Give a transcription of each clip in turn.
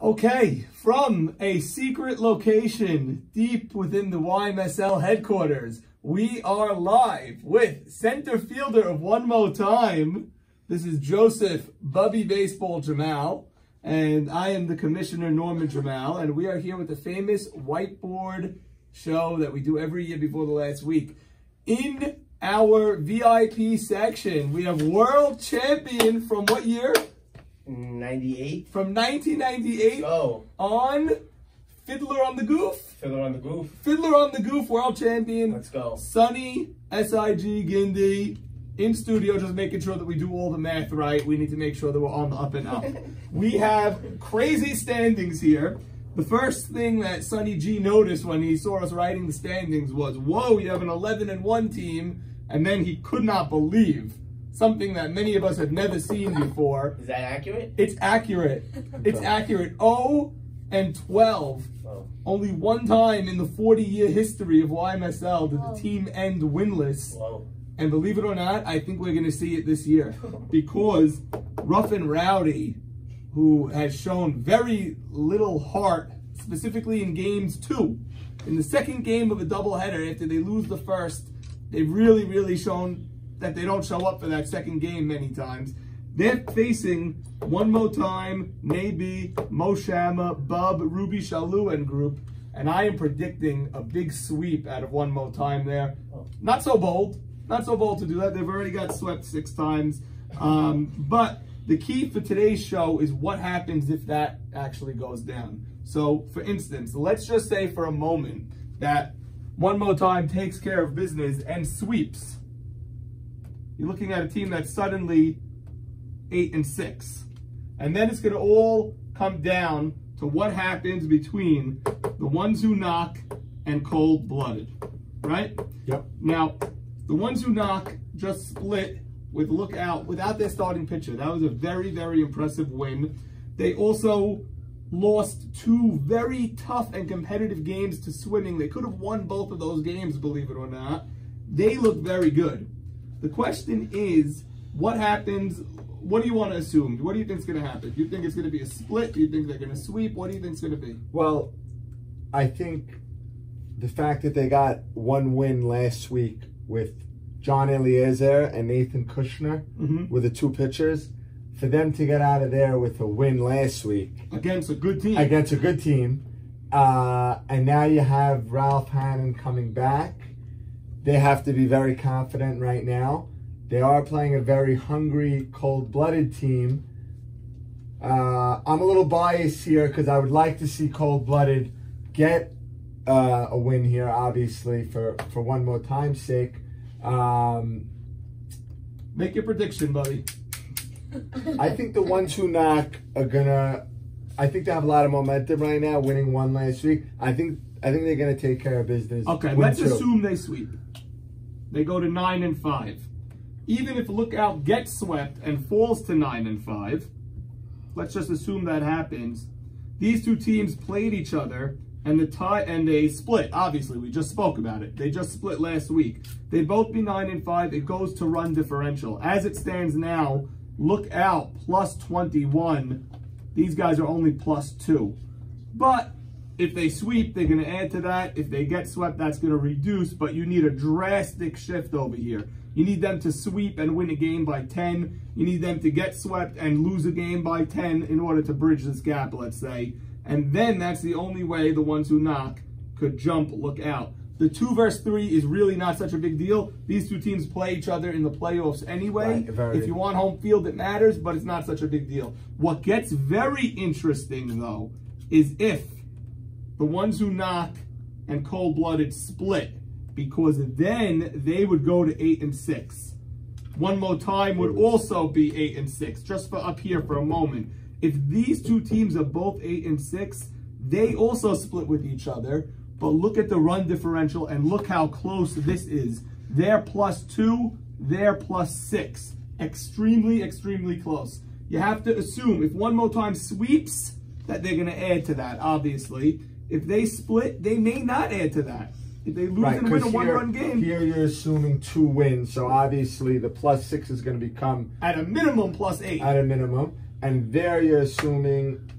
Okay, from a secret location deep within the YMSL headquarters, we are live with center fielder of One Mo Time. This is Joseph Bubby Baseball Jemal, and I am the commissioner Norman Jemal, and we are here with the famous whiteboard show that we do every year before the last week. In our VIP section, we have world champion from what year? 98. From 1998 Oh, on Fiddler on the Goof. Fiddler on the Goof. Fiddler on the Goof world champion. Let's go. Sonny SIG Gindi in studio, just making sure that we do all the math right. We need to make sure that we're on the up and up. we have crazy standings here. The first thing that Sonny G noticed when he saw us writing the standings was, whoa, you have an 11 and 1 team. And then he could not believe something that many of us have never seen before. Is that accurate? It's accurate. It's accurate. 0 and 12. Oh. Only one time in the 40 year history of YMSL did the team end winless. Whoa. And believe it or not, I think we're going to see it this year because Rough and Rowdy, who has shown very little heart, specifically in games two, in the second game of a doubleheader, after they lose the first, they've really, really shown that they don't show up for that second game many times. They're facing one more time, maybe Moshama, Bub, Ruby Shalu and group. And I am predicting a big sweep out of one more time there. Not so bold. Not so bold to do that. They've already got swept six times. Um, but the key for today's show is what happens if that actually goes down. So, for instance, let's just say for a moment that one more time takes care of business and sweeps. You're looking at a team that's suddenly eight and six. And then it's going to all come down to what happens between the ones who knock and cold blooded, right? Yep. Now, the ones who knock just split with lookout without their starting pitcher. That was a very, very impressive win. They also lost two very tough and competitive games to swimming. They could have won both of those games, believe it or not. They look very good. The question is, what happens? What do you want to assume? What do you think is going to happen? Do you think it's going to be a split? Do you think they're going to sweep? What do you think it's going to be? Well, I think the fact that they got one win last week with John Eliezer and Nathan Kushner Mhm. were the two pitchers. For them to get out of there with a win last week Against a good team. against a good team, uh, and now you have Ralph Hannon coming back. They have to be very confident right now. They are playing a very hungry, cold-blooded team. Uh, I'm a little biased here because I would like to see cold-blooded get uh, a win here, obviously for for one more time's sake. Um, Make your prediction, buddy. I think the ones who knock are gonna. I think they have a lot of momentum right now, winning one last week. I think I think they're gonna take care of business. Okay, let's two. assume they sweep. They go to nine and five. Even if Lookout gets swept and falls to nine and five, let's just assume that happens. These two teams played each other and the tie and they split. Obviously, we just spoke about it. They just split last week. They'd both be nine and five. It goes to run differential. As it stands now, Lookout plus 21. These guys are only plus two. But if they sweep, they're going to add to that. If they get swept, that's going to reduce. But you need a drastic shift over here. You need them to sweep and win a game by 10. You need them to get swept and lose a game by 10 in order to bridge this gap, let's say. And then that's the only way the ones who knock could jump, look out. The two versus three is really not such a big deal. These two teams play each other in the playoffs anyway. Right, if you want home field, it matters, but it's not such a big deal. What gets very interesting, though, is if the ones who knock and cold-blooded split, because then they would go to eight and six. One more time would also be eight and six, just for up here for a moment. If these two teams are both eight and six, they also split with each other. But look at the run differential and look how close this is. They're plus two, they're plus six. Extremely, extremely close. You have to assume if one more time sweeps, that they're going to add to that, obviously. If they split, they may not add to that. If they lose Right, and win a one-run game, here you're assuming two wins, so obviously the plus six is going to become at a minimum plus eight. at a minimum, and there you're assuming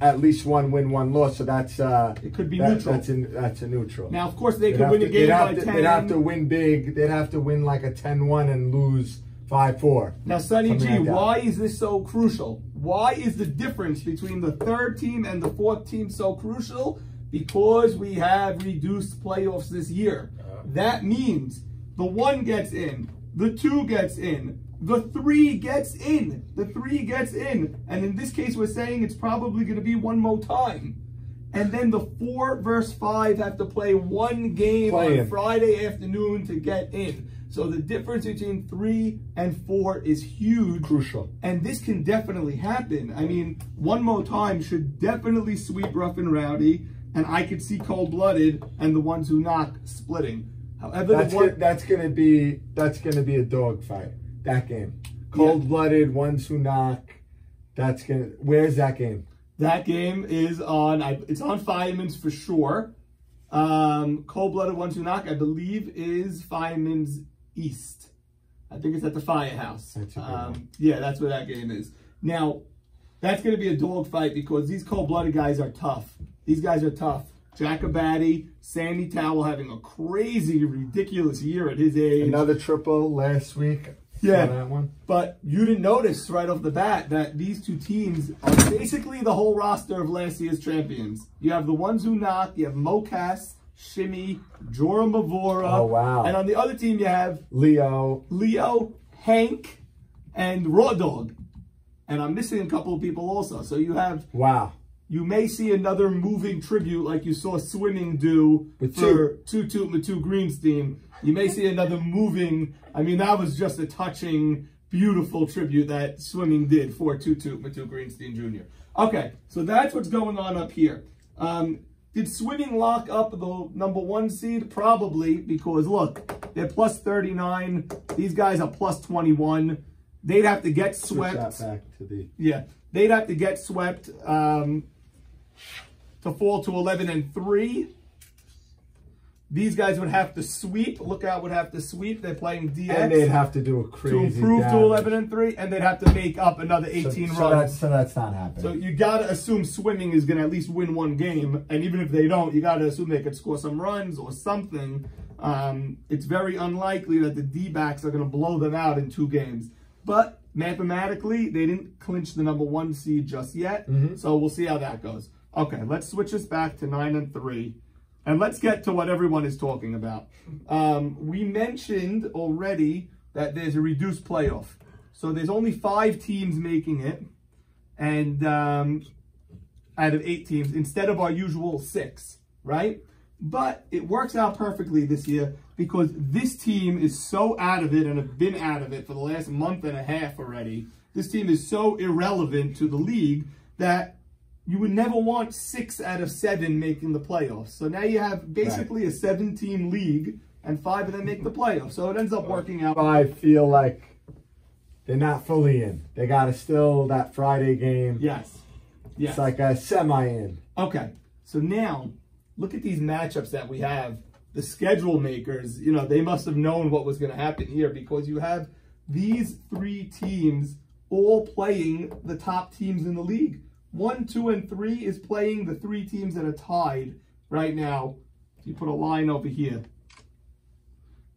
at least one win, one loss. So that's uh, It could be that- neutral. That's a, that's a neutral. Now, of course, they They'd could win to- a game they'd have by to, 10. They'd have to win big. They'd have to win like a 10-1 and lose 5-4. Now, Sonny G, like why is this so crucial? Why is the difference between the third team and the fourth team so crucial? Because we have reduced playoffs this year. Uh-huh. That means the one gets in, the two gets in, the three gets in, the three gets in. And in this case, we're saying it's probably going to be one more time. And then the four versus five have to play one game Play on. Friday afternoon to get in. So the difference between three and four is huge. Crucial. And this can definitely happen. I mean, one more time should definitely sweep Rough and Rowdy. And I could see cold blooded and the ones who knock splitting. However, That's the one, gonna, that's gonna be that's gonna be a dog fight. That game, cold blooded ones who knock. That's gonna. Where's that game? that game is on. I, it's on Fireman's for sure. Um, cold blooded ones who knock, I believe, is Fireman's East. I think it's at the Firehouse. Um, yeah, that's where that game is. Now, that's going to be a dogfight because these cold-blooded guys are tough. These guys are tough. Jacobati, Sandy Tawil having a crazy, ridiculous year at his age. Another triple last week. Yeah. That one. But you didn't notice right off the bat that these two teams are basically the whole roster of last year's champions. You have the ones who knock, you have Mocass, Shimmy, Jorah Mavora. Oh, wow. And on the other team you have Leo. Leo, Hank, and Raw Dog. And I'm missing a couple of people also. So you have Wow. You may see another moving tribute like you saw swimming do With for Toot Toot Matu Greenstein. You may see another moving. I mean, that was just a touching, beautiful tribute that swimming did for Toot Toot Matu Greenstein Jr. Okay, so that's what's going on up here. Um, did swimming lock up the number one seed? Probably, because look, they're plus 39. These guys are plus 21. They'd have to get Switch swept. that back to the. Yeah, they'd have to get swept um, to fall to 11 and 3. These guys would have to sweep. Lookout would have to sweep. They're playing DX And they'd have to do a crazy to improve to 11 and 3, and they'd have to make up another 18 so runs. that's so that's not happening. So you gotta assume swimming is gonna at least win one game, and even if they don't, you gotta assume they could score some runs or something. Um, it's very unlikely that the D-backs are gonna blow them out in two games. But mathematically, they didn't clinch the number one seed just yet, Mhm. so we'll see how that goes. Okay, let's switch this back to nine and three. And let's get to what everyone is talking about. Um, we mentioned already that there's a reduced playoff. So there's only five teams making it and um, out of eight teams instead of our usual six, right? But it works out perfectly this year because this team is so out of it and have been out of it for the last month and a half already. This team is so irrelevant to the league that you would never want six out of seven making the playoffs. So now you have basically a seven team league and five of them make the playoffs. So it ends up working out. I feel like they're not fully in. They got to still that Friday game. Yes. Yes. It's like a semi in. Okay, so now look at these matchups that we have. The schedule makers, you know, they must have known what was going to happen here because you have these three teams all playing the top teams in the league. One, two, and three is playing the three teams that are tied right now. You put a line over here,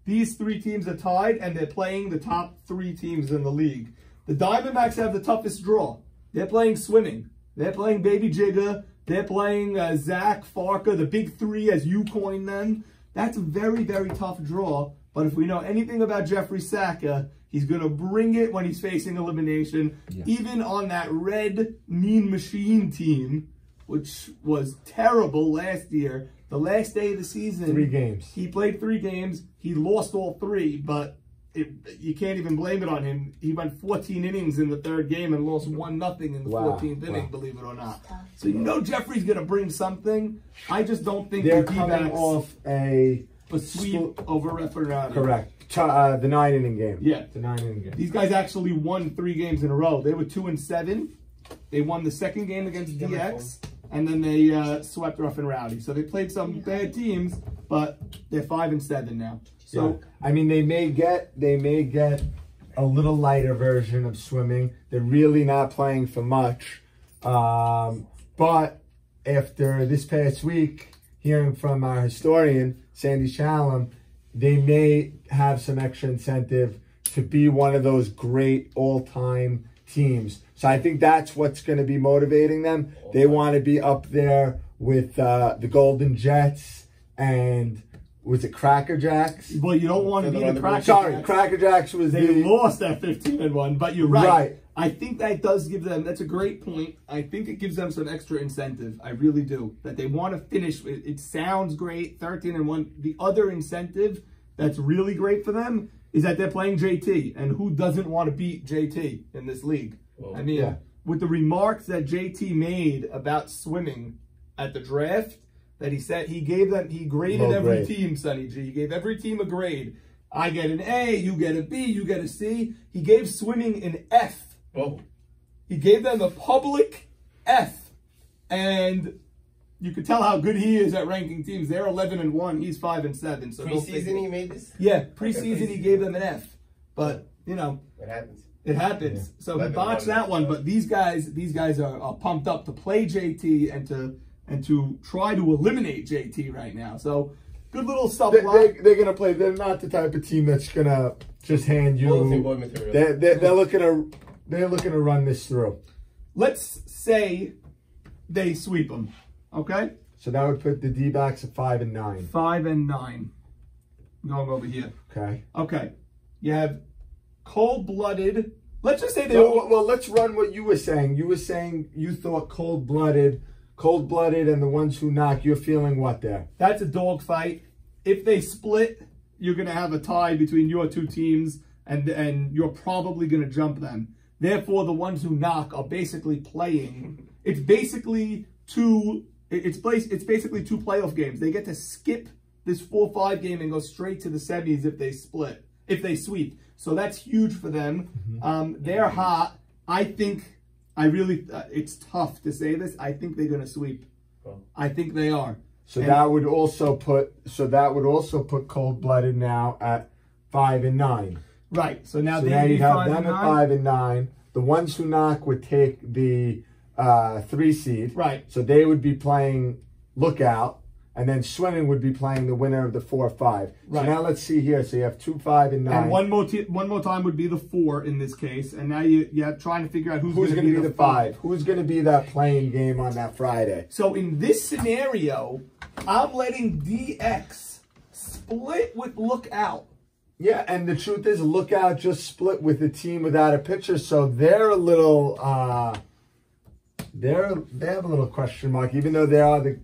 these three teams are tied and they're playing the top three teams in the league. The Diamondbacks have the toughest draw. They're playing swimming. They're playing Baby Jigger. They're playing uh, Zach Farka, the big three as you coin them. That's a very, very tough draw. But if we know anything about Jeffrey Saka, he's going to bring it when he's facing elimination. Yes. Even on that red mean machine team, which was terrible last year, the last day of the season. Three games. He played three games. He lost all three, but it, you can't even blame it on him. He went 14 innings in the third game and lost one nothing in the Wow, 14th inning. Believe it or not. So you know Jeffrey's gonna bring something. I just don't think They're the coming off a a sweep over Referati. correct Ch- uh, the nine inning game. Yeah. the nine inning game. These guys actually won three games in a row. They were two and seven. They won the second game against DX, and then they uh, swept Rough and Rowdy. So they played some bad teams, but they're five and seven now. So yeah. I mean, they may get they may get a little lighter version of swimming. They're really not playing for much. Um, But after this past week, hearing from our historian, Sandy Shalom, they may have some extra incentive to be one of those great all-time teams. So I think that's what's going to be motivating them. They want to be up there with uh, the Golden Jets and was it Cracker Jacks? Well, you don't want to be the Cracker Sorry, Cracker Jacks was They the lost that 15 and 1, but you're right. Right. I think that does give them, that's a great point. I think it gives them some extra incentive. I really do. That they want to finish. It, it sounds great, 13 and 1. The other incentive that's really great for them is that they're playing JT. And who doesn't want to beat JT in this league? Well, I mean, yeah. with the remarks that JT made about swimming at the draft, that he said he gave them, he graded Low every grade. team, Sonny G. He gave every team a grade. I get an A, you get a B, you get a C. He gave swimming an F. Whoa. He gave them a public F. And you could tell how good he is at ranking teams. They're 11 and 1, he's 5 and 7. So don't Preseason he made this? Yeah, preseason he gave them an F. But, you know, What happens? it happens. So he botched that one, but these guys, these guys are, are pumped up to play JT and to and to try to eliminate JT right now. So good little They, subplot. they, they're gonna play. They're not the type of team that's gonna just hand Bulletin you. board material. They're, they're, they're looking to they're looking to run this through. Let's say they sweep them. Okay, So that would put the D backs at five and nine. five and nine. Going over here. Okay. Okay, you have cold blooded. Let's just say they. Well, well, well, let's run what you were saying. You were saying you thought cold blooded, cold blooded, and the ones who knock. You're feeling what there? That's a dog fight. If they split, you're gonna have a tie between your two teams, and and you're probably gonna jump them. Therefore, the ones who knock are basically playing. It's basically two. It's place. It's basically two playoff games. They get to skip this four-five game and go straight to the semis if they split, if they sweep. So that's huge for them. Um, they're hot. I think. I really. Uh, it's tough to say this. I think they're gonna sweep. I think they are. So And- that would also put. So that would also put cold blooded now at five and nine. Right. So now So they now be you have them at nine. five and nine. The ones who knock would take the uh, three seed. Right. So they would be playing lookout, and then swimming would be playing the winner of the four five. Right. So now let's see here. So you have two five and nine. And one more t- one more time would be the four in this case. And now you you're trying to figure out who's, Who's going to to be the five? Who's going to be that playing game on that Friday? So in this scenario, I'm letting DX split with Lookout. Yeah, and the truth is, Lookout just split with a team without a pitcher, so they're a little, uh, they're they have a little question mark, even though they are the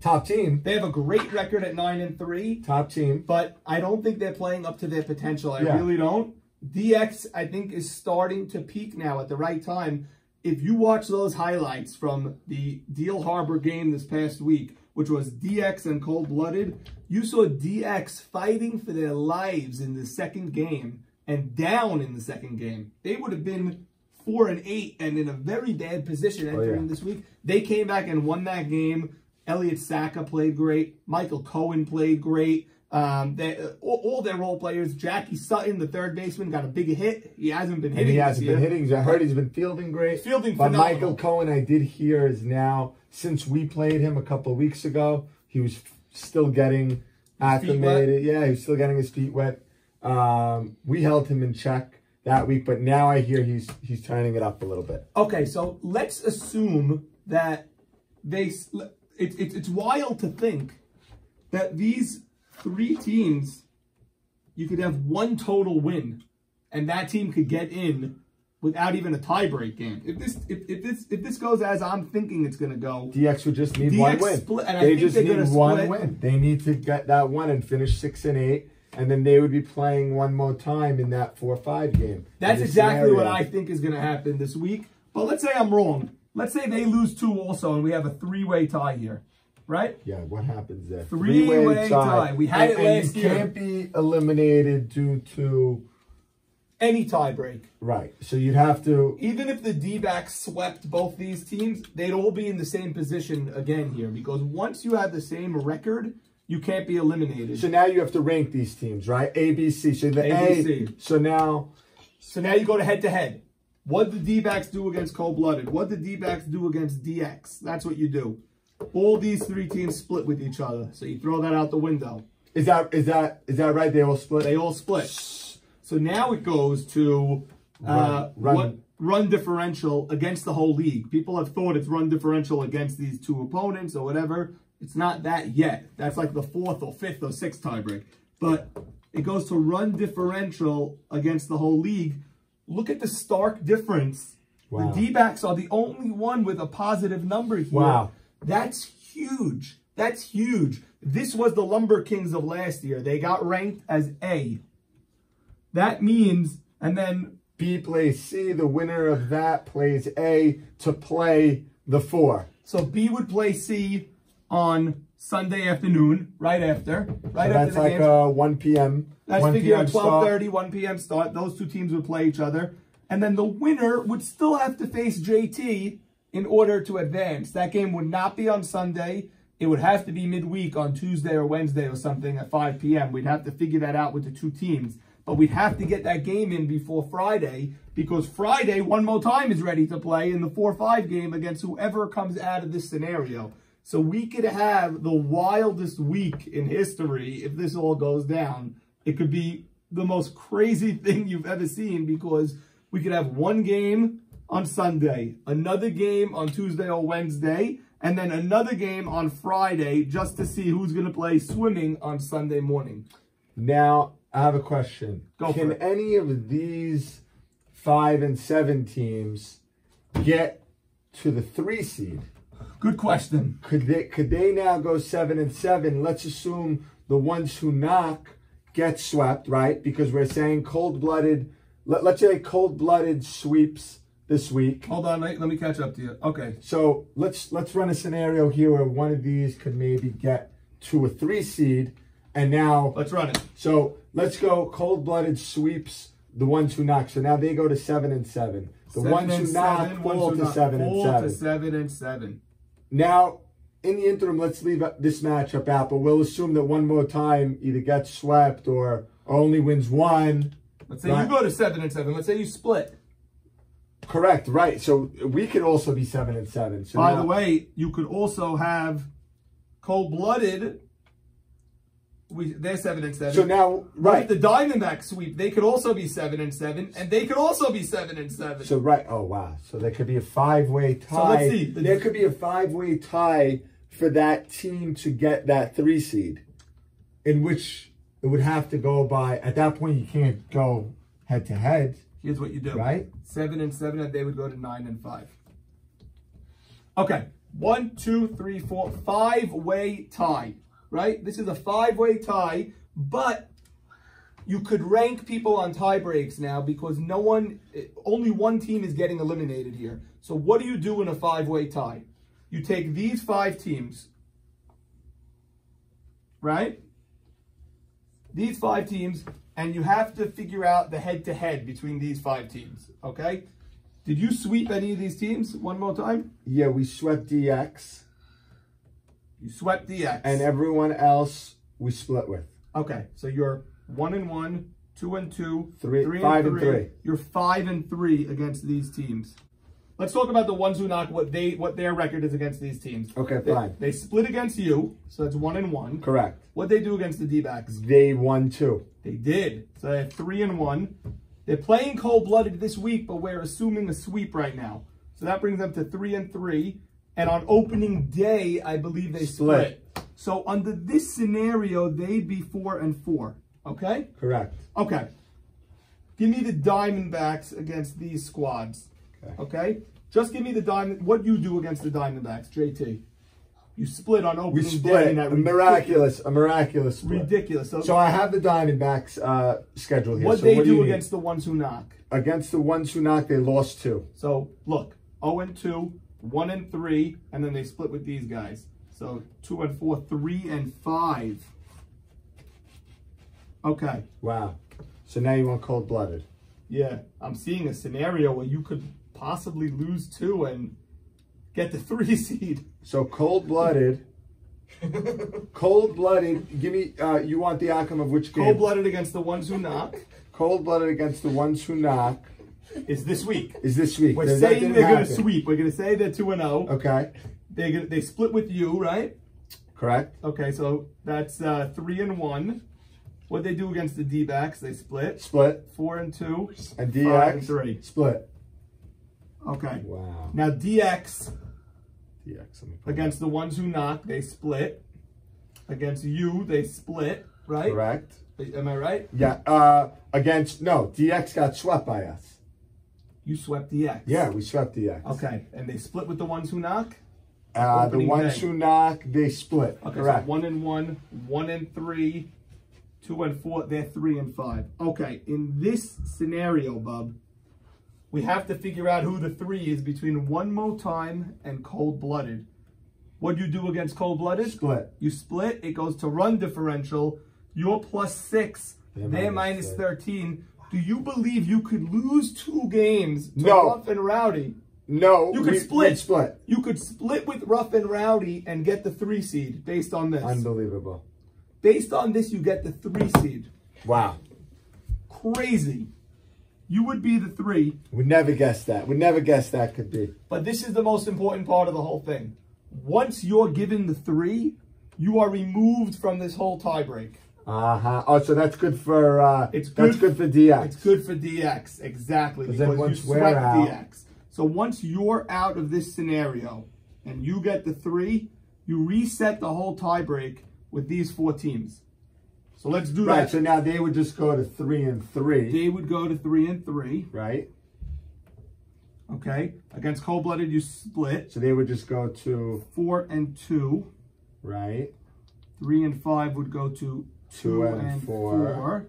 top team. They have a great record at nine and three, Top team. but I don't think they're playing up to their potential. I Yeah. really don't. DX, I think, is starting to peak now at the right time. If you watch those highlights from the Deal Harbor game this past week, which was DX and Cold Blooded, you saw DX fighting for their lives in the second game and down in the second game. They would have been four and eight and in a very bad position entering yeah. this week. They came back and won that game. Elliot Saka played great. Michael Cohen played great. Um, they, all, all their role players. Jackie Sutton, the third baseman, got a big hit. He hasn't been And hitting. he hasn't been hitting. I heard he's been fielding great. Fielding but phenomenal. Michael Cohen, I did hear, is now since we played him a couple of weeks ago, he was still getting acclimated. Yeah, he was still getting his feet wet. Um, we held him in check that week, but now I hear he's he's turning it up a little bit. Okay, so let's assume that they. It's it's it's wild to think that these three teams, you could have one total win, and that team could get in without even a tiebreak game. If this if, if this if this goes as I'm thinking it's gonna go, DX would just need DX one win. split- they just need one split. win. They need to get that one and finish six and eight, and then they would be playing one more time in that four five game. That's exactly what. I think is going to happen this week. But let's say I'm wrong. Let's say they lose two also, and we have a three-way tie here, right? Yeah, what happens there? Three-way tie. We had and, it and you year. can't be eliminated due to Any tiebreak. right. So you'd have to. Even if the D-backs swept both these teams, they'd all be in the same position again here. Because once you have the same record, you can't be eliminated. So now you have to rank these teams, right? A, B, C. So the A, B, A. C. So now, So now you go to head-to-head. What the D-backs do against cold-blooded? What the D-backs do against DX? That's what you do. All these three teams split with each other, so you throw that out the window. Is that is that is that right? They all split. They all split. So now it goes to uh, Run- run. what run differential against the whole league. People have thought it's run differential against these two opponents or whatever. It's not that yet. That's like the fourth or fifth or sixth tiebreak. But it goes to run differential against the whole league. Look at the stark difference. Wow. The D-backs are the only one with a positive number here. Wow. That's huge. That's huge. This was the Lumber Kings of last year. They got ranked as A. That means, and then B plays C. The winner of that plays A to play the four. so B would play C on Sunday afternoon, right after, right So after that's the like game. uh 1 p.m. That's 1 figure p.m. 12:30, 1 p.m. start. Those two teams would play each other, and then the winner would still have to face JT in order to advance. That game would not be on Sunday. It would have to be midweek on Tuesday or Wednesday or something at 5 p.m. We'd have to figure that out with the two teams. But we'd have to get that game in before Friday because Friday, one more time, is ready to play in the 4-5 game against whoever comes out of this scenario. So we could have the wildest week in history if this all goes down. It could be the most crazy thing you've ever seen because we could have one game on Sunday, another game on Tuesday or Wednesday, and then another game on Friday just to see who's going to play swimming on Sunday morning. Now, I have a question. Go Can for it. any of these five and seven teams get to the three seed? Good question. Could they could they now go seven and seven? Let's assume the ones who knock get swept, right? Because we're saying cold blooded. Let, let's say cold blooded sweeps this week. Hold on, let let me catch up to you. Okay. So let's let's run a scenario here where one of these could maybe get to a three seed, and now Let's run it. so let's go cold blooded sweeps the ones who knock. So now they go to seven and seven. The Seven ones who knock seven, fall to knock seven and fall seven. to seven and seven. Now, in the interim, let's leave this matchup out, but we'll assume that one more time either gets swept or, or only wins one. Let's say Right. you go to seven and seven. Let's say you split. Correct, right. So we could also be seven and seven. So By now- the way, you could also have cold-blooded. We they're seven and seven. so now, right. if the Diamondback sweep? They could also be seven and seven, and they could also be seven and seven. So right. Oh wow. So there could be a five-way tie. So let's see. There could be a five-way tie for that team to get that three seed, in which it would have to go by. At that point, you can't go head to head, Here's what you do. right? Seven and seven, and they would go to nine and five. Okay. One, two, three, four, five-way tie. Right? This is a five-way tie, but you could rank people on tie breaks now because no one, only one team is getting eliminated here. So what do you do in a five-way tie? You take these five teams, right? These five teams, and you have to figure out the head-to-head between these five teams, okay? Did you sweep any of these teams one more time? Yeah, we swept DX, You swept DX. and everyone else we split with. Okay, so you're one and one, two and two, Three- three five and and three. three. You're five and three against these teams. Let's talk about the ones who knock what they what their record is against these teams. Okay, They, fine. they split against you, so that's one and one. Correct. What they do against the D-backs? They won two. They did. So they're three and one. They're playing cold blooded this week, but we're assuming a sweep right now. So that brings them to three and three. And on opening day, I believe they split. Split. So under this scenario, they'd be four and four. Okay? Correct. Okay. Give me the Diamondbacks against these squads. Okay. Okay? Just give me the Diamond. What you do against the Diamondbacks, JT? You split on opening day. split. that A miraculous, a miraculous split. Ridiculous. So, So I have the Diamondbacks uh, schedule here. what so they what do, need? against the ones who knock. against the ones who knocked, they lost two. So look, 0 and 2, 1 and 3, and then they split with these guys. So 2 and 4, 3 and 5. Okay. Wow. So now you want cold blooded. Yeah, I'm seeing a scenario where you could possibly lose two and get the three seed. So cold blooded. cold blooded. Give me. Uh, you want the outcome of which game? Cold blooded against the ones who knock. Cold blooded against the ones who knock. Is this week. Is this week? We're That- that saying didn't they're going to happen. sweep. We're going to say they're 2 and 0. Okay, They gonna, they split with you, right? correct. Okay, so that's uh, 3 and 1. What they do against the D-backs, they split. Split 4 and 2. and Five and DX 3. split. Okay. Wow. Now DX DX. let me put against the ones who knock, they split. Against you, they split, that. right? Correct. Am I right? Yeah. Uh, against no, DX got swept by us. You swept the X. Yeah, we swept the X. Okay, and they split with the ones who knock. Uh, the ones day. who knock, they split. Okay, Correct. So one and one, one and three, two and four. They're three and five. Okay, in this scenario, Bub, we have to figure out who the three is between one more time and cold blooded. What do you do against cold blooded? Split. You split. It goes to run differential. You're plus six. They're, they're minus, minus 13. Do you believe you could lose two games to No. Rough and Rowdy? No, You could we, split. split. You could split with Rough and Rowdy and get the three seed based on this. Unbelievable. Based on this, you get the three seed. Wow. Crazy. You would be the three, We never guessed that. We never guessed that could be. but this is the most important part of the whole thing. Once you're given the three, you are removed from this whole tiebreak. Uh huh. Oh, so that's good for. uh It's That's good- good for DX. It's good for DX, exactly. Because once you we're out- DX. So once you're out of this scenario and you get the three, you reset the whole tiebreak with these four teams. So let's do Right. that. So now they would just go to three and three. They would go to three and three. Right. Okay. Against cold blooded, you split So they would just go to four and two. right. Three and five would go to two, and and, four. four.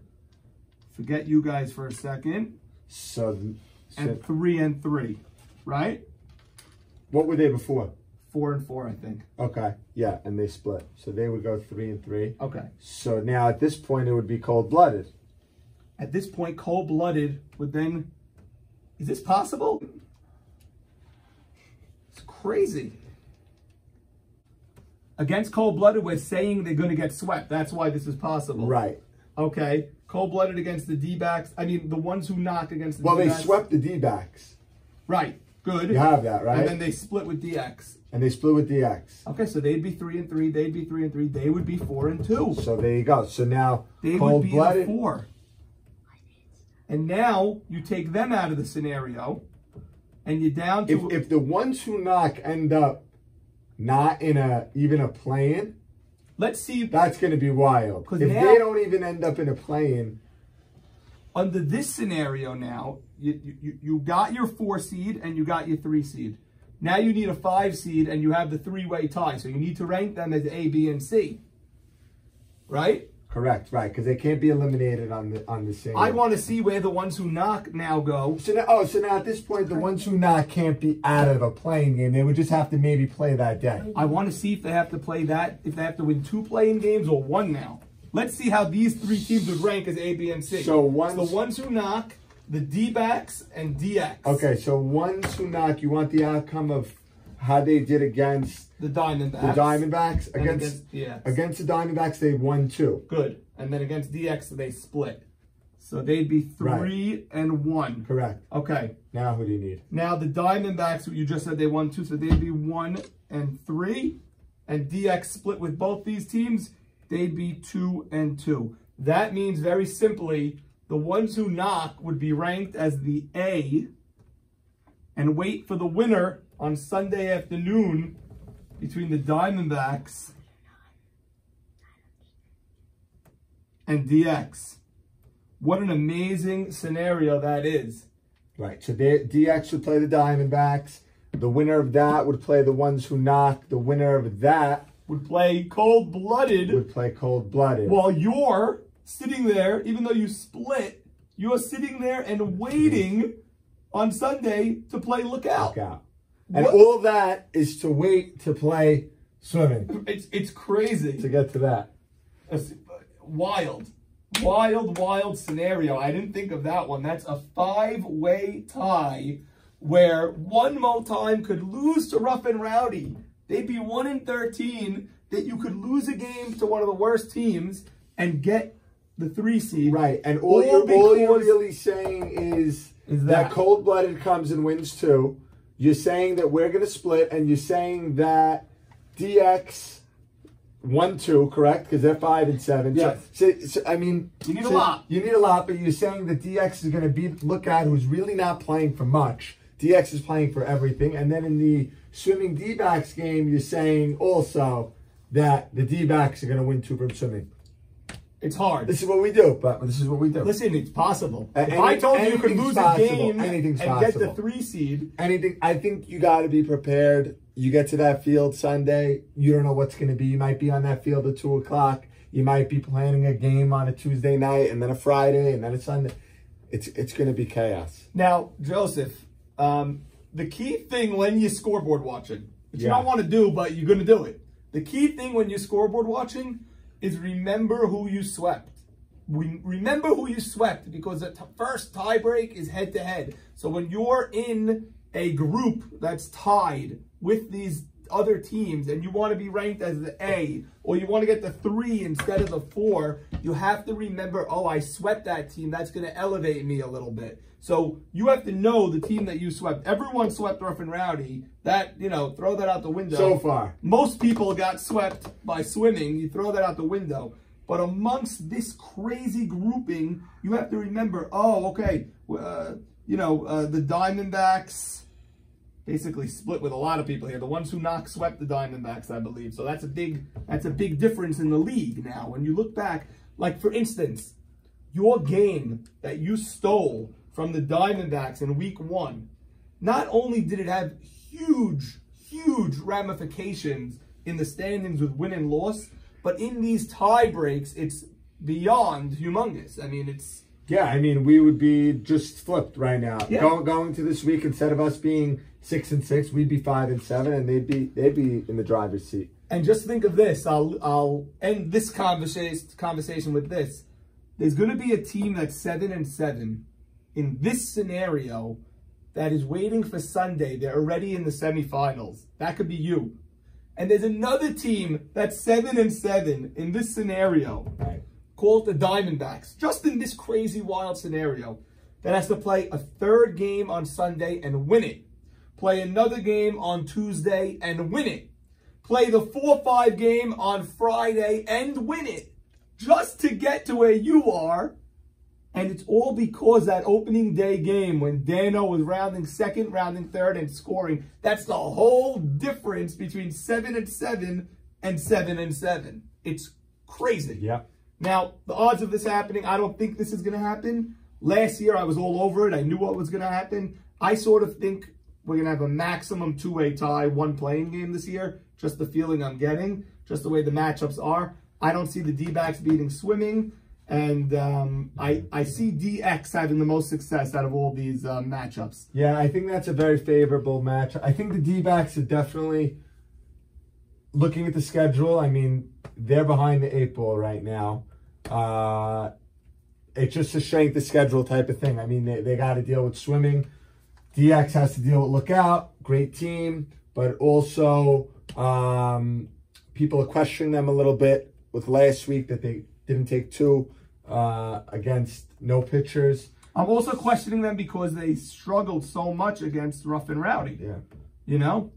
Forget you guys for a second. So, so And three and three, right? what were they before? Four and four, I think. Okay. Yeah, and they split. So they would go three and three. Okay. So now at this point it would be cold blooded. At this point, cold blooded would then. Is this possible? It's crazy. Against cold blooded, we're saying they're going to get swept. That's why this is possible. Right. Okay. Cold blooded against the D backs. I mean, the ones who knock against the Well, they D-backs. swept the D backs. Right. Good. You have that, right? And then they split with DX. And they split with DX. Okay, so they'd be three and three. They'd be three and three. They would be four and two. So there you go. So now They would cold be the blooded. four. And now you take them out of the scenario, and you're down to If if the ones who knock end up not in a even a play-in, let's see that's going to be wild. If now- they don't even end up in a play-in, under this scenario now, you, you, you got your four seed and you got your three seed. Now you need a five seed and you have the three way tie. So you need to rank them as A, B, and C. Right? Correct, right? Because they can't be eliminated on the on the same. I want to see where the ones who knock now go. So now, oh, so now at this point, the ones who knock can't be out of a playing game. They would just have to maybe play that day. I want to see if they have to play that, if they have to win two playing games or one now. Let's see how these three teams would rank as A, B, and C. So once- the ones who knock, the D backs, and DX. Okay, so ones who knock, you want the outcome of how they did against The Diamondbacks. the Diamondbacks against against against the Diamondbacks. They won two. Good. And then against DX, they split. So they'd be three and one. Correct. Okay. Now who do you need? Now the Diamondbacks, you just said they won two, so they'd be one and three. And DX split with both these teams, they'd be two and two. That means very simply, the ones who knock would be ranked as the A and wait for the winner on Sunday afternoon between the Diamondbacks and DX. What an amazing scenario that is. Right. So they, DX would play the Diamondbacks. The winner of that would play the ones who knock. The winner of that Would play cold blooded would play cold blooded. while you're sitting there, even though you split, you're sitting there and waiting on Sunday to play lookout. Look out. And What- all that is to wait to play swimming It's it's crazy. to get to that. It's uh, wild. Wild, wild scenario. I didn't think of that one. That's a five-way tie where one more time could lose to Rough and Rowdy. They'd be 1 in 13 that you could lose a game to one of the worst teams and get the three seed. Right. And all All you're all you're really saying is is that that, cold blooded comes and wins two. You're saying that we're going to split, and you're saying that DX one two, correct? Because they're five and seven. Yes. So, so, so, I mean, You need a lot. You need a lot, but you're saying that DX is going to be look at who's really not playing for much. DX is playing for everything, and then in the swimming D backs game, you're saying also that the D backs are going to win two from swimming. It's hard. This is what we do, but this is what we do. Listen, it's possible. If any- I told you you could lose possible. a game Anything's and get the three seed, anything i think you got to be prepared you get to that field sunday you don't know what's going to be you might be on that field at 2 o'clock you might be planning a game on a tuesday night and then a friday and then a sunday it's it's going to be chaos Now, Joseph, um, the key thing when you're scoreboard watching, which you don't want to do, but you're going to do it. The key thing when you're scoreboard watching is remember who you swept. We remember who you swept because the first tiebreak is head to head. So when you're in a group that's tied with these other teams and you want to be ranked as the A or you want to get the three instead of the four, you have to remember, oh, I swept that team. That's going to elevate me a little bit. So you have to know the team that you swept. Everyone swept Rough and Rowdy. That, you know, throw that out the window. so far Most people got swept by swimming. You throw that out the window. But amongst this crazy grouping, you have to remember, oh, okay, uh, you know, uh, the Diamondbacks basically split with a lot of people here. The ones who knocked swept the Diamondbacks, I believe. So that's a big that's a big difference in the league now. When you look back, like for instance, your game that you stole from the Diamondbacks in week one, not only did it have huge, huge ramifications in the standings with win and loss, but in these tie breaks, it's beyond humongous. I mean, it's yeah i mean we would be just flipped right now Yeah. Go, going to this week instead of us being six and six we'd be five and seven and they'd be they'd be in the driver's seat And just think of this. I'll I'll end this conversation conversation with this. There's going to be a team that's seven and seven in this scenario that is waiting for Sunday. They're already in the semifinals. That could be you. And there's another team that's seven and seven in this scenario. right Call it the Diamondbacks. Just in this crazy wild scenario, that has to play a third game on Sunday and win it. Play another game on Tuesday and win it. Play the 4-5 game on Friday and win it. Just to get to where you are. And it's all because that opening day game when Dano was rounding second, rounding third, and scoring. That's the whole difference between 7 and 7 and 7 and 7. It's crazy. yeah Now, the odds of this happening, I don't think this is going to happen. Last year, I was all over it. I knew what was going to happen. I sort of think we're going to have a maximum two-way tie, one playing game this year. Just the feeling I'm getting, just the way the matchups are. I don't see the D-backs beating swimming. And um, I, I see DX having the most success out of all these uh, matchups. Yeah, I think that's a very favorable match. I think the D backs are definitely looking at the schedule. I mean, they're behind the eight ball right now. Uh, it's just a strength the schedule type of thing. I mean, they, they got to deal with swimming. DX has to deal with Lookout, great team, but also um, people are questioning them a little bit with last week that they didn't take two uh, against no pitchers. I'm also questioning them because they struggled so much against Rough and Rowdy. Yeah. You know?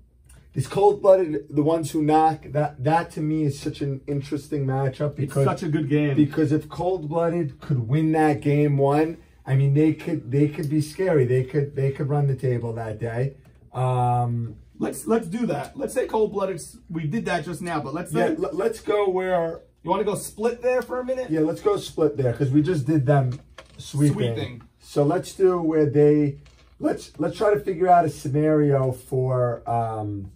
These cold blooded, the ones who knock, that that to me is such an interesting matchup It's because such a good game. because if cold blooded could win that game one, I mean they could they could be scary. They could they could run the table that day. Um, Let's let's do that. Let's say cold blooded. We did that just now, but let's yeah, say let's go where you want to go split there for a minute. yeah, let's go split there because we just did them sweeping. Sweeping. So let's do where they let's let's try to figure out a scenario for um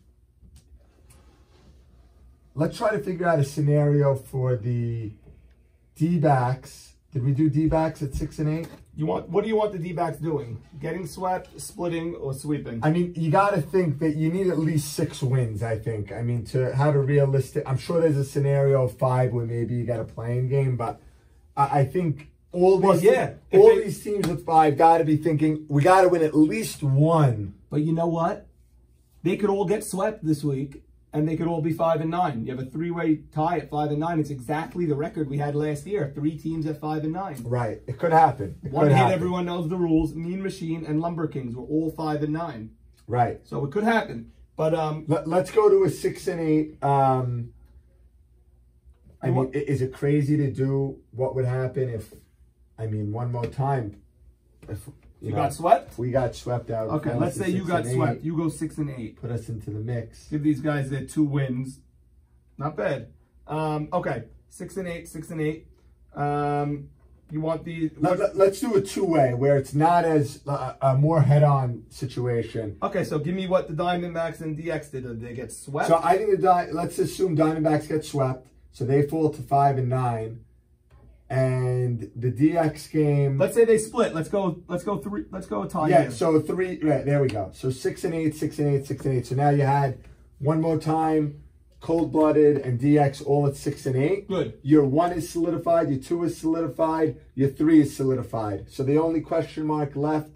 let's try to figure out a scenario for the D backs. Did we do D backs at six and eight? You want what do you want the D backs doing? Getting swept, splitting, or sweeping? I mean, you got to think that you need at least six wins. I think. I mean, to have a realistic, I'm sure there's a scenario of five where maybe you got a playing game, but I, I think all these, Well, yeah, all they- these teams with five got to be thinking we got to win at least one. But you know what? They could all get swept this week, and they could all be five and nine. You have a three-way tie at five and nine. It's exactly the record we had last year. Three teams at five and nine. Right. It could happen. It One could hit, happen. everyone knows the rules. Mean Machine and Lumber Kings were all five and nine. Right. So it could happen. But um, Let, let's go to a six and eight. Um, I mean, want- is it crazy to do what would happen if, I mean, one more time, if you know, got swept. we got swept out. Okay, let's say you got swept. eight, You go six and eight. put us into the mix. Give these guys their two wins. Not bad. Um, okay, six and eight, six and eight. Um, you want the Let, us do a two way where it's not as uh, a more head on situation. okay? So give me what the Diamondbacks and DX did. Did they get swept? So I think the Di- let's assume Diamondbacks get swept, so they fall to five and nine, and the DX game. let's say they split. Let's go. Let's go three. Let's go a tie. Yeah, here. so three, right, there we go. So six and eight, six and eight, six and eight. So now you had one more time, cold blooded and DX all at six and eight. Good. Your one is solidified, your two is solidified, your three is solidified. So the only question mark left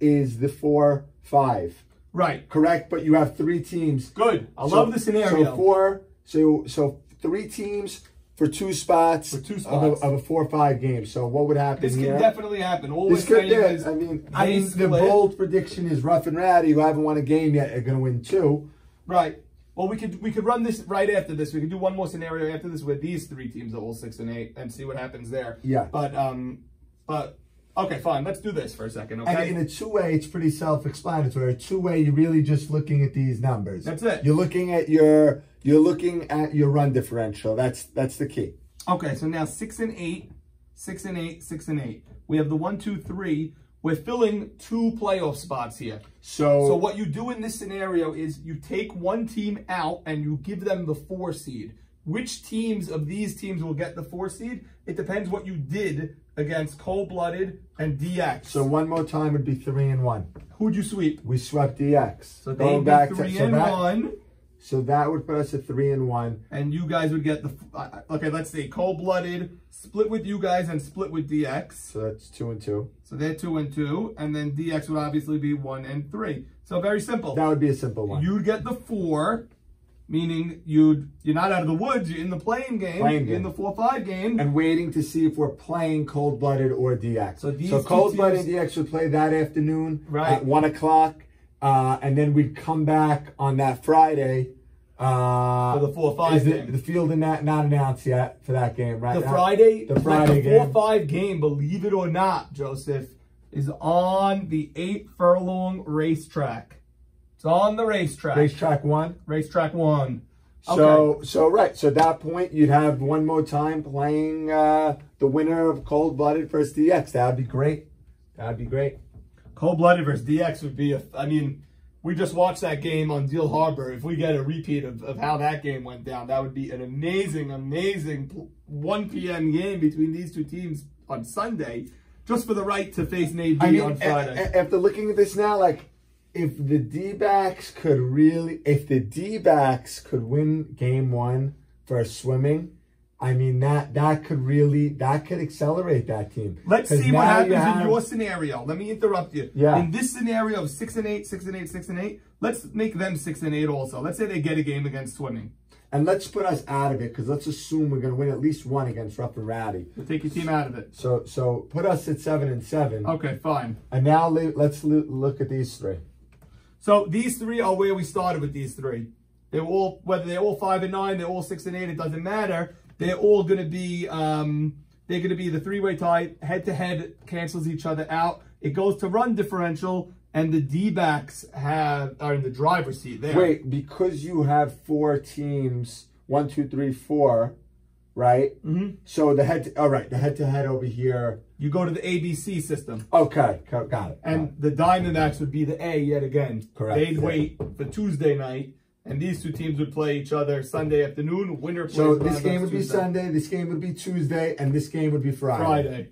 is the four, five. Right. Correct, but you have three teams. Good. I So- love the scenario. So four, so so three teams for two spots, For two Of, a, of a four-five game. So what would happen this here? can definitely happen. All This could, yeah, is I mean, I mean, the bold prediction is Rough and Rowdy, who haven't won a game yet, are going to win two. Right. Well, we could we could run this right after this. We could do one more scenario after this where these three teams are all six and eight and see what happens there. Yeah. But um, but okay, fine. Let's do this for a second. okay? And in a two-way, it's pretty self-explanatory. A two-way, you're really just looking at these numbers. That's it. You're looking at your you're looking at your run differential. That's that's the key. Okay, so now six and eight, six and eight, six and eight. We have the one, two, three. We're filling two playoff spots here. So, So what you do in this scenario is you take one team out and you give them the four seed. Which teams of these teams will get the four seed? It depends what you did against Cold Blooded and DX. so one more time would be three and one. who'd you sweep? We swept DX. So they back three to so and that, one, so that would put us at three and one. and you guys would get the. Uh, okay, let's see. Cold Blooded split with you guys and split with DX. So that's two and two. So they're two and two, and then DX would obviously be one and three. So very simple. That would be a simple one. You'd get the four, meaning you'd you're not out of the woods. You're in the playing game. Playing you're in the four five game. and waiting to see if we're playing cold blooded or DX. So so cold blooded and DX would play that afternoon Right. at one o'clock, uh, and then we'd come back on that Friday. Uh, For the 4-5 is the, game. the field in that not announced yet for that game, right? the Uh, Friday, the Friday the four game. five game. Believe it or not, Joseph is on the eight furlong racetrack. It's on the racetrack. racetrack one. Racetrack one. Okay. So so right. So at that point you'd have one more time playing uh, the winner of cold blooded versus DX. That'd be great. That'd be great. Cold blooded versus DX would be a. I mean, we just watched that game on Deal Harbor. If we get a repeat of, of how that game went down, that would be an amazing, amazing 1 p.m. game between these two teams on Sunday, just for the right to face Nate I mean, on Friday. a- after looking at this now, like, if the D backs could really, if the D backs could win game one for swimming, I mean, that that could really, that could accelerate that team. Let's see what now you happens have- in your scenario. Let me interrupt you. Yeah. In this scenario of six and eight, six and eight, six and eight, let's make them six and eight also. Let's say they get a game against swimming. And let's put us out of it, because let's assume we're going to win at least one against Rough and Rowdy. We'll take your team out of it. So, so put us at seven and seven. Okay, fine. And now let's look at these three. So these three are where we started with these three. They're all whether they're all five and nine, they're all six and eight. It doesn't matter. They're all going to be um, they're going to be the three way tie. Head to head cancels each other out. It goes to run differential, and the D backs have are in the driver's seat there. Wait, because you have four teams, one, two, three, four, right? hmm So the head, to, all right, the head to head over here. you go to the ABC system. Okay, got it. And the Diamondbacks would be the A yet again. Correct, They'd yeah. wait for Tuesday night, and these two teams would play each other Sunday afternoon. Winner plays so this game would be Tuesday. Sunday, this game would be Tuesday, and this game would be Friday. Friday.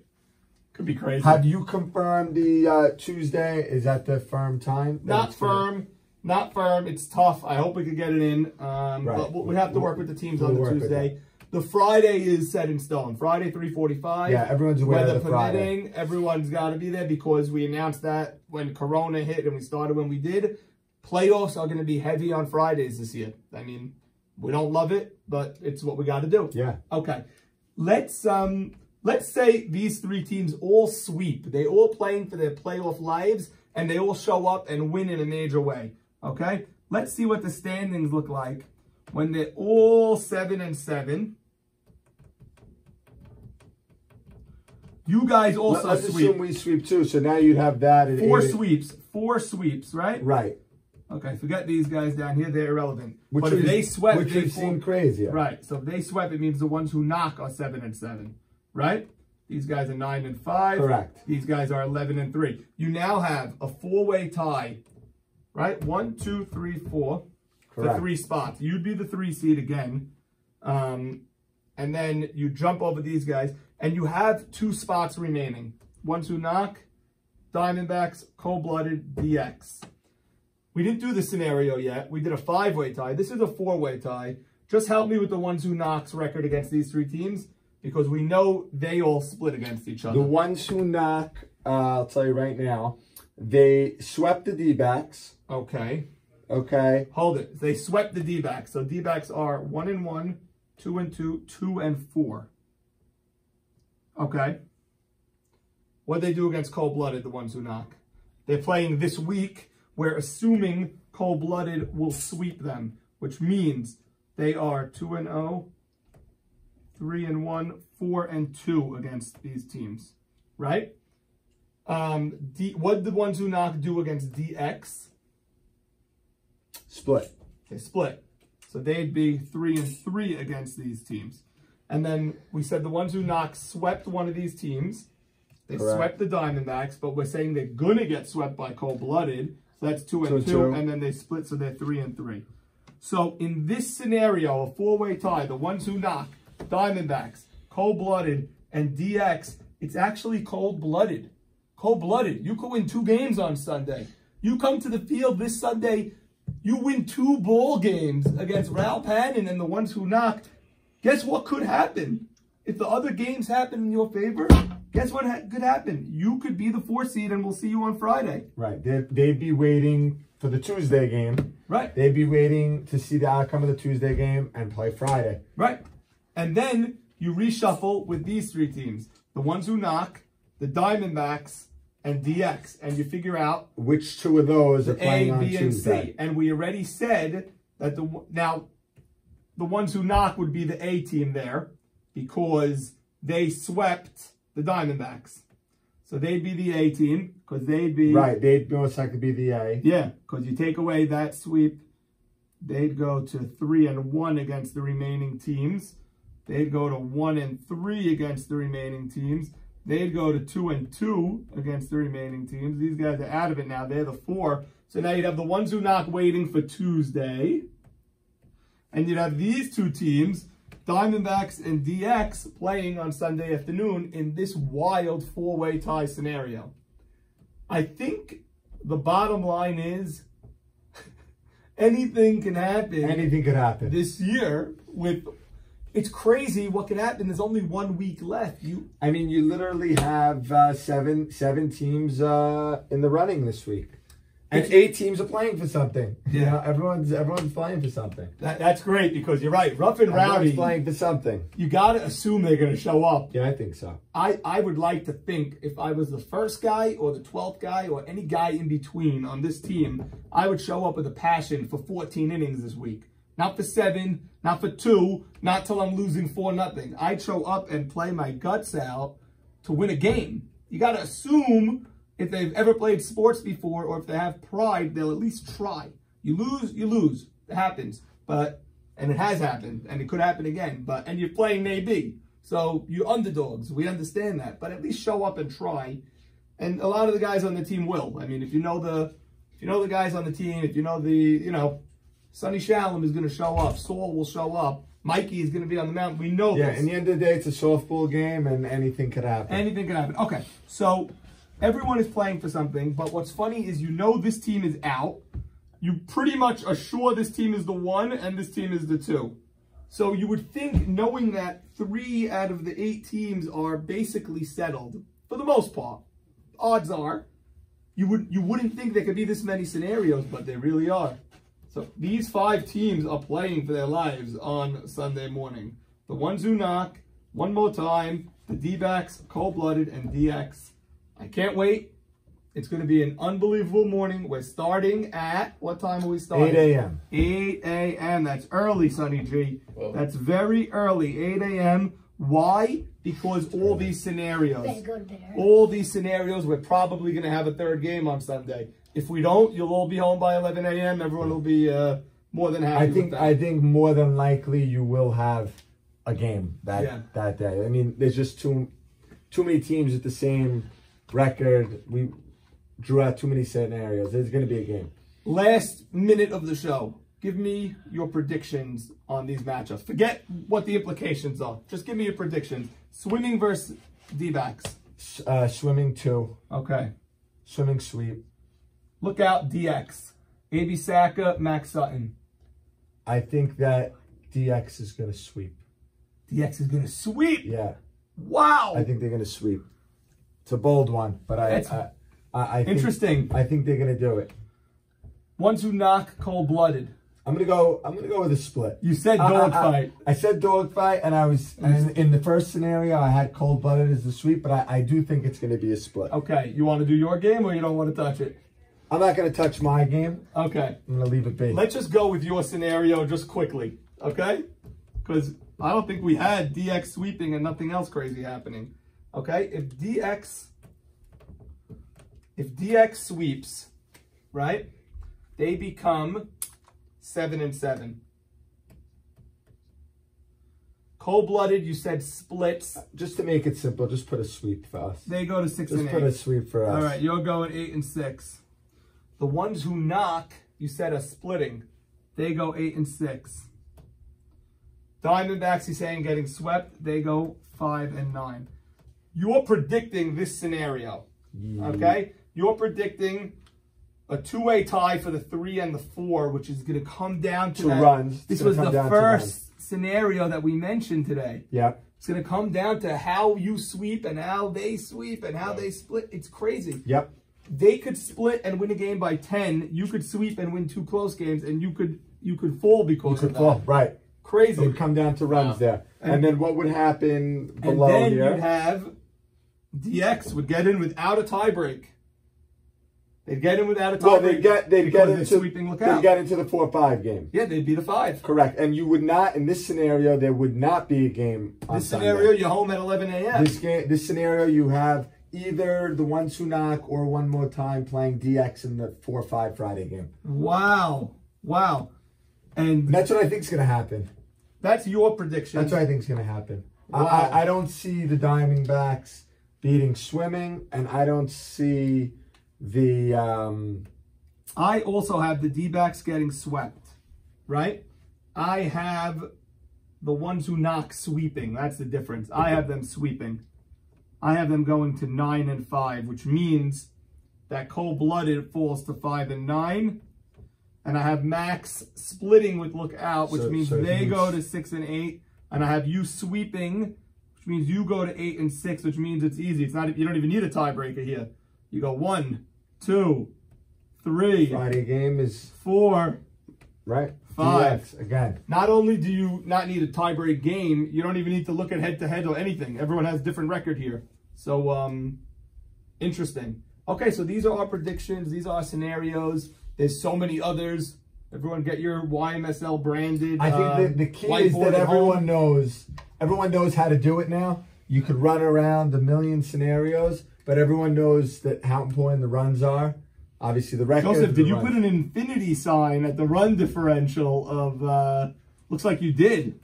Could be crazy. Have you confirmed the uh, Tuesday? Is that the firm time? not it's gonna- firm. Not firm. It's tough. I hope we could get it in. Um, Right. But we'll- have to work with the teams We'll on the Tuesday. The Friday is set in stone. Friday, 345. Yeah, everyone's aware Weather of the Friday. permitting, everyone's got to be there because we announced that when Corona hit and we started when we did. Playoffs are going to be heavy on Fridays this year. I mean, We don't love it, but it's what we got to do. Yeah. Okay. Let's um let's say these three teams all sweep. They all playing for their playoff lives and they all show up and win in a major way. Okay? Let's see what the standings look like when they're all 7 and 7. You guys also Let, us sweep. assume we sweep too. So now you'd have that Four sweeps. Four sweeps, right? Right. Okay, forget these guys down here. They're irrelevant. Which but if we've- they swept, which they seen crazy. Right. So if they swept, it means the ones who knock are seven and seven. Right? These guys are nine and five. Correct. These guys are eleven and three. You now have a four-way tie. Right? One, two, three, four. For Correct. three spots. You'd be the three seed again. Um, and then you jump over these guys, and you have two spots remaining. Ones who knock, Diamondbacks, Cold-Blooded, DX. We didn't do the scenario yet. We did a five-way tie. This is a four-way tie. Just help me with the ones who knocks record against these three teams because we know they all split against each other. The ones who knock, uh, I'll tell you right now, they swept the D-backs. okay. Okay. Hold it. They swept the D-backs. So D-backs are one and one, two and two, two and four. Okay. What they do against cold-blooded, the ones who knock? They're playing this week. We're assuming cold-blooded will sweep them, which means they are two and oh, three and one, four and two against these teams, right? Um, D, what did the ones who knock do against DX? Split. They split. So they'd be three and three against these teams. And then we said the ones who knocked swept one of these teams. They Correct. swept the Diamondbacks, but we're saying they're gonna get swept by cold blooded. So that's two and Two and two, two. and then they split, so they're three and three. So in this scenario, a four-way tie, the ones who knock, Diamondbacks, cold-blooded, and DX, it's actually cold-blooded. Cold-blooded. You could win two games on Sunday. You come to the field this Sunday, you win two ball games against Ralph Hannon and the ones who knocked. Guess what could happen? If the other games happen in your favor, guess what ha- could happen? You could be the four seed and we'll see you on Friday. Right. They'd, they'd be waiting for the Tuesday game. Right. They'd be waiting to see the outcome of the Tuesday game and play Friday. Right. And then you reshuffle with these three teams. The ones who knock, the Diamondbacks, and DX. And you figure out Which two of those are A, playing on B, and Tuesday? C. And we already said that the now the ones who knock would be the A team there because they swept the Diamondbacks. So they'd be the A team because they'd be Right. They'd most likely be the A. yeah, because you take away that sweep, they'd go to three and one against the remaining teams. They'd go to one and three against the remaining teams. They'd go to two and two against the remaining teams. These guys are out of it now. They're the four. So now you'd have the ones who knock waiting for Tuesday. And you'd have these two teams, Diamondbacks and DX, playing on Sunday afternoon in this wild four-way tie scenario. I think the bottom line is anything can happen Anything could happen. this year with it's crazy what can happen. There's only one week left. You I mean, you literally have uh, seven seven teams uh, in the running this week, and eight teams are playing for something. You Yeah. know, everyone's everyone's playing for something. that, that's great because you're right. Rough and Everyone's rowdy. playing for something. You gotta assume they're gonna show up. Yeah, I think so. I, I would like to think if I was the first guy or the 12th guy or any guy in between on this team, I would show up with a passion for 14 innings this week. Not for seven, not for two, not till I'm losing four nothing. I'd show up and play my guts out to win a game. You got to assume if they've ever played sports before or if they have pride, they'll at least try. You lose, you lose. It happens. But, and it has happened, and it could happen again. But, and you're playing maybe. So you're underdogs. We understand that. But at least show up and try. And a lot of the guys on the team will. I mean, if you know the, if you know the guys on the team, if you know the, you know, Sonny Shalom is going to show up. Saul will show up. Mikey is going to be on the mountain. We know Yeah, this. in the end of the day, it's a softball game, and anything could happen. Anything could happen. Okay, so everyone is playing for something, but what's funny is you know this team is out. You pretty much are sure this team is the one and this team is the two. So you would think, knowing that three out of the eight teams are basically settled, for the most part, odds are, you would you wouldn't think there could be this many scenarios, but there really are. So these five teams are playing for their lives on Sunday morning. The ones who knock, one more time, the D-backs, cold-blooded, and DX. I can't wait. It's going to be an unbelievable morning. We're starting at, what time are we starting? 8 a.m. 8 a.m. That's early, Sonny G. Whoa. That's very early, 8 a.m. Why? Because all these scenarios, go to bed early. all these scenarios, we're probably going to have a third game on Sunday. If we don't, you'll all be home by 11 a.m. Everyone will be uh, more than happy I think. I think more than likely you will have a game that Yeah. that day. I mean, there's just too too many teams with the same record. We drew out too many scenarios. There's going to be a game. Last minute of the show. Give me your predictions on these matchups. Forget what the implications are. Just give me your predictions. Swimming versus D-backs. Uh, swimming two, Okay. swimming sweep. Look out, DX. AB Saka, Max Sutton. I think that DX is going to sweep. DX is going to sweep. Yeah, Wow. I think they're going to sweep. It's a bold one, but I That's I, I, I think, Interesting. I think they're going to do it. Ones who knock cold blooded. I'm gonna go. I'm gonna go with a split. You said I- dogfight. I, I said dogfight, and I was and in the first scenario. I had cold blooded as the sweep, but I, I do think it's gonna be a split. Okay. You want to do your game or you don't want to touch it? I'm not gonna touch my game. Okay. I'm gonna leave it be. Let's just go with your scenario just quickly. Okay? Because I don't think we had DX sweeping and nothing else crazy happening. Okay? If DX. If DX sweeps, right? They become seven and seven. Cold blooded, you said splits. Just to make it simple, just put a sweep for us. They go to six Just and put eight. a sweep for us. All right, you're going eight and six. The ones who knock, you said are splitting. They go eight and six. Diamondbacks, he's saying getting swept. They go five and nine. You're predicting this scenario, mm. okay? You're predicting a two-way tie for the three and the four, which is going to come down to that- runs. This was the to first scenario that we mentioned today. Yeah. It's going to come down to how you sweep and how they sweep and how they split. It's crazy. Yep. They could split and win a game by 10. You could sweep and win two close games and you could you could fall because You of could that. fall. Right. It Crazy. would come down to runs Wow. there. And, And- then what would happen and below then here? you'd have DX would get in without a tiebreak. They'd get in without a tiebreak. well, they get they because get into sweeping look they get into the four five game. yeah, they'd be the five. Correct. And you would not in this scenario. There would not be a game on This Sunday. scenario, you're home at 11 a.m. This game, this scenario, you have either the ones who knock or one more time playing DX in the four five Friday game. Wow. Wow. And And that's what I think is going to happen. that's your prediction. That's what I think is going to happen. I, Wow. I, I don't see the Diamondbacks beating swimming, and I don't see the um, I also have the D-backs getting swept, right? I have the ones who knock sweeping. That's the difference. I have them sweeping. I have them going to nine and five, which means that cold-blooded falls to five and nine. And I have Max splitting with Lookout, which So- means so they go to six and eight. And I have you sweeping, means you go to eight and six, which means it's easy. It's not you don't even need a tiebreaker here. You go one, two, three, Friday game is four, right. Five. DX again. not only do you not need a tiebreak game, you don't even need to look at head to head or anything. Everyone has different record here. So um interesting. Okay, so these are our predictions, these are our scenarios. There's so many others. Everyone get your YMSL branded. I think uh, the, the key is that at home. everyone knows everyone knows how to do it now. You could run around a million scenarios, but everyone knows that how important the runs are. Obviously, the record. Joseph, did you runs. put an infinity sign at the run differential of uh looks like you did.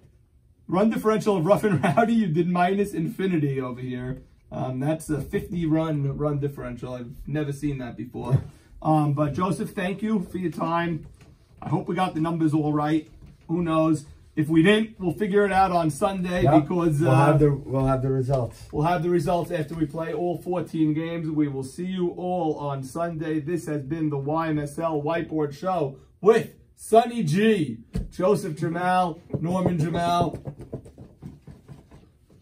Run differential of rough and rowdy, you did minus infinity over here. Um, that's a 50 run run differential. I've never seen that before. Um, but Joseph, thank you for your time. I hope we got the numbers all right. Who knows? If we didn't, we'll figure it out on Sunday Yep. because we'll uh, have the we'll have the results. We'll have the results after we play all 14 games. We will see you all on Sunday. This has been the YMSL Whiteboard Show with Sonny G, Joseph Jemal, Norman Jemal.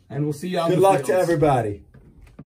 And we'll see you on Good the luck to everybody.